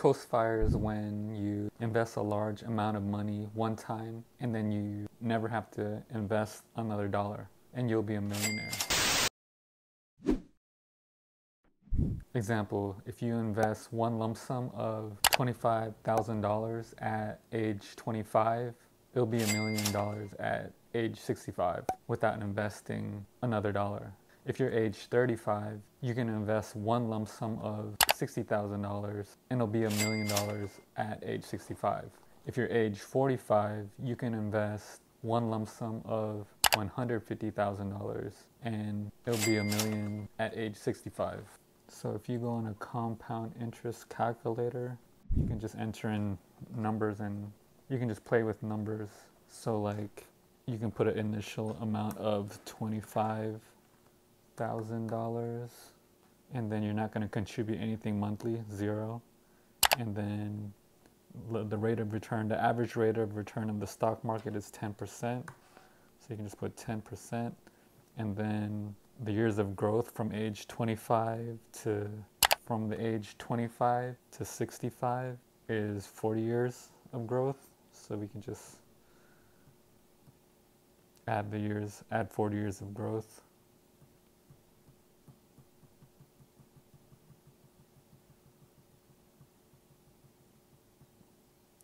Coast fire is when you invest a large amount of money one time and then you never have to invest another dollar and you'll be a millionaire. Example, if you invest one lump sum of $25,000 at age 25, it'll be a million dollars at age 65 without investing another dollar. If you're age 35, you can invest one lump sum of $60,000 and it'll be a million dollars at age 65. If you're age 45, you can invest one lump sum of $150,000 and it'll be a million at age 65. So if you go on a compound interest calculator, you can just enter in numbers and you can just play with numbers. So like you can put an initial amount of $25,000 and then you're not going to contribute anything monthly, zero. And then the rate of return, the average rate of return of the stock market is 10%. So you can just put 10% and then the years of growth from age 25 to from the age 25 to 65 is 40 years of growth so we can just add the years add 40 years of growth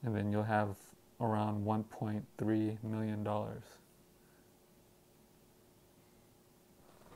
and then you'll have around 1.3 million dollars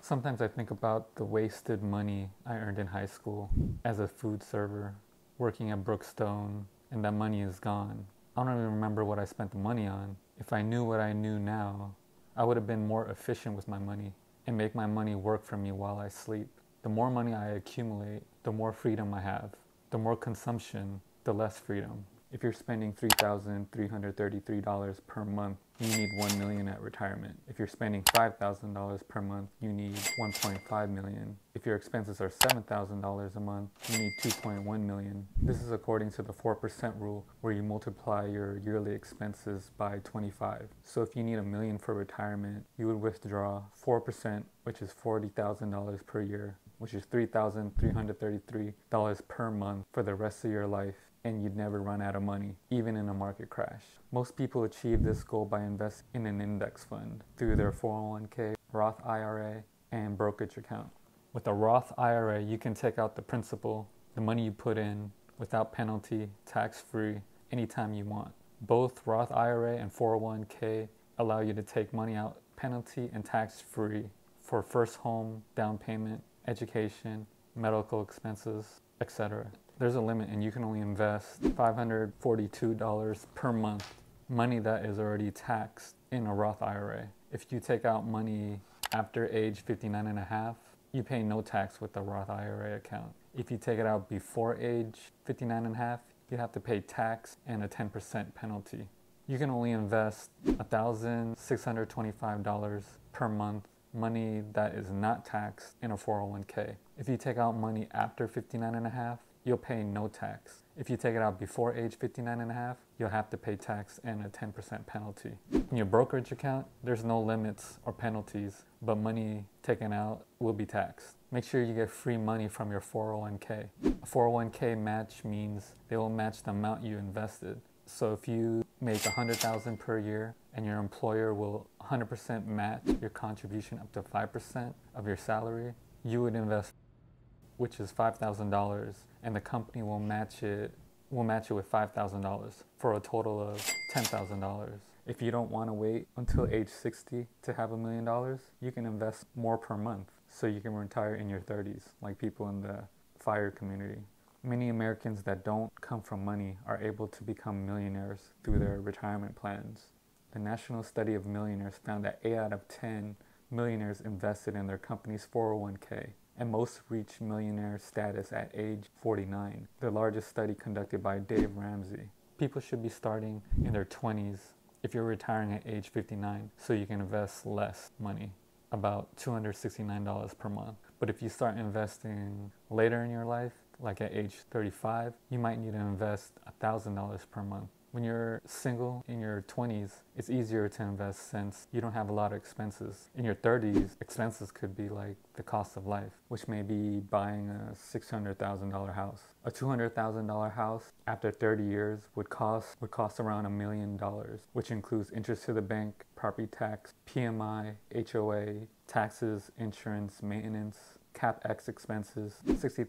Sometimes I think about the wasted money I earned in high school as a food server, working at Brookstone, and that money is gone. I don't even remember what I spent the money on. If I knew what I knew now, I would have been more efficient with my money and make my money work for me while I sleep. The more money I accumulate, the more freedom I have. The more consumption, the less freedom. If you're spending $3,333 per month, you need 1 million at retirement. If you're spending $5,000 per month, you need 1.5 million. If your expenses are $7,000 a month, you need 2.1 million. This is according to the 4% rule where you multiply your yearly expenses by 25. So if you need a million for retirement, you would withdraw 4%, which is $40,000 per year, which is $3,333 per month for the rest of your life and you'd never run out of money, even in a market crash. Most people achieve this goal by investing in an index fund through their 401k, Roth IRA, and brokerage account. With a Roth IRA, you can take out the principal, the money you put in, without penalty, tax free, anytime you want. Both Roth IRA and 401k allow you to take money out penalty and tax free for first home, down payment, education, medical expenses, etc there's a limit and you can only invest $542 per month, money that is already taxed in a Roth IRA. If you take out money after age 59 and a half, you pay no tax with the Roth IRA account. If you take it out before age 59 and a half, you have to pay tax and a 10% penalty. You can only invest $1,625 per month money that is not taxed in a 401k. If you take out money after 59 and a half, you'll pay no tax. If you take it out before age 59 and a half, you'll have to pay tax and a 10% penalty. In your brokerage account, there's no limits or penalties, but money taken out will be taxed. Make sure you get free money from your 401k. A 401k match means they will match the amount you invested. So if you make 100,000 per year and your employer will 100% match your contribution up to 5% of your salary, you would invest which is $5,000 and the company will match it will match it with $5,000 for a total of $10,000. If you don't want to wait until age 60 to have a million dollars, you can invest more per month so you can retire in your 30s like people in the fire community. Many Americans that don't come from money are able to become millionaires through their retirement plans. The National Study of Millionaires found that 8 out of 10 millionaires invested in their company's 401k and most reach millionaire status at age 49, the largest study conducted by Dave Ramsey. People should be starting in their 20s if you're retiring at age 59 so you can invest less money, about $269 per month. But if you start investing later in your life, like at age 35, you might need to invest $1,000 per month. When you're single in your 20s, it's easier to invest since you don't have a lot of expenses. In your 30s, expenses could be like the cost of life, which may be buying a $600,000 house. A $200,000 house after 30 years would cost would cost around a million dollars, which includes interest to the bank, property tax, PMI, HOA, taxes, insurance, maintenance, CapEx expenses, $60,000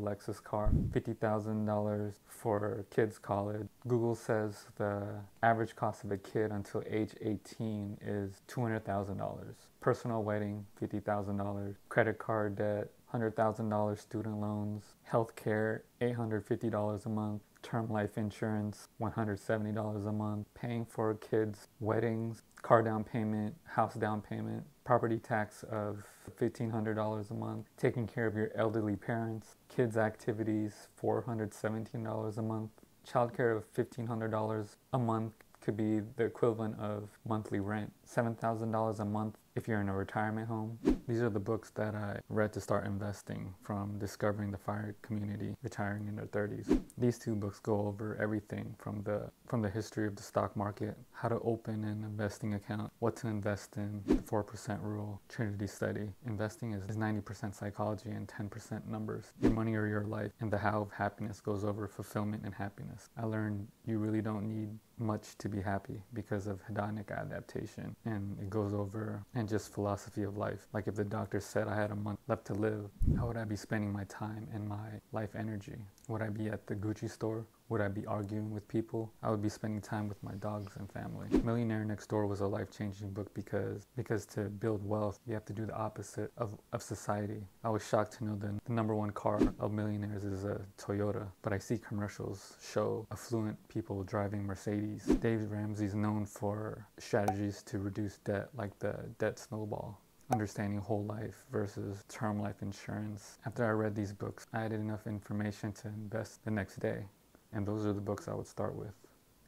Lexus car, $50,000 for kids' college. Google says the average cost of a kid until age 18 is $200,000. Personal wedding, $50,000. Credit card debt, $100,000 student loans. Healthcare, $850 a month term life insurance, $170 a month, paying for kids' weddings, car down payment, house down payment, property tax of $1,500 a month, taking care of your elderly parents, kids' activities, $417 a month, childcare of $1,500 a month could be the equivalent of monthly rent, $7,000 a month if you're in a retirement home. These are the books that I read to start investing from discovering the fire community, retiring in their 30s. These two books go over everything from the from the history of the stock market, how to open an investing account, what to invest in, the 4% rule, Trinity study. Investing is 90% psychology and 10% numbers. Your money or your life and the how of happiness goes over fulfillment and happiness. I learned you really don't need much to be happy because of hedonic adaptation and it goes over and just philosophy of life. Like if the doctor said i had a month left to live how would i be spending my time and my life energy? Would i be at the gucci store would I be arguing with people? I would be spending time with my dogs and family. Millionaire Next Door was a life-changing book because because to build wealth, you have to do the opposite of, of society. I was shocked to know that the number one car of millionaires is a Toyota, but I see commercials show affluent people driving Mercedes. Dave Ramsey's known for strategies to reduce debt like the debt snowball understanding whole life versus term life insurance. After I read these books, I had enough information to invest the next day. And those are the books I would start with.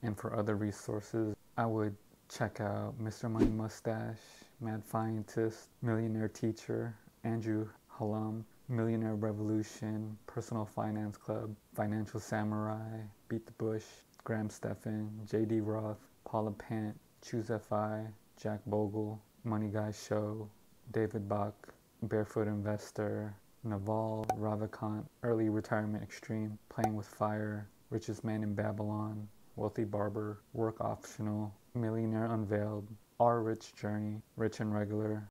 And for other resources, I would check out Mr. Money Mustache, Mad Fientist, Millionaire Teacher, Andrew Hallam, Millennial Revolution, Personal Finance Club, Financial Samurai, Beat the Bush, Graham Stephan, J.D. Roth, Paula Pant, Choose FI, Jack Bogle, Money Guy Show, David Bach, Barefoot Investor, Naval Ravikant, Early Retirement Extreme, Playing with Fire, Richest Man in Babylon, Wealthy Barber, Work Optional, Millionaire Unveiled, Our Rich Journey, Rich and Regular,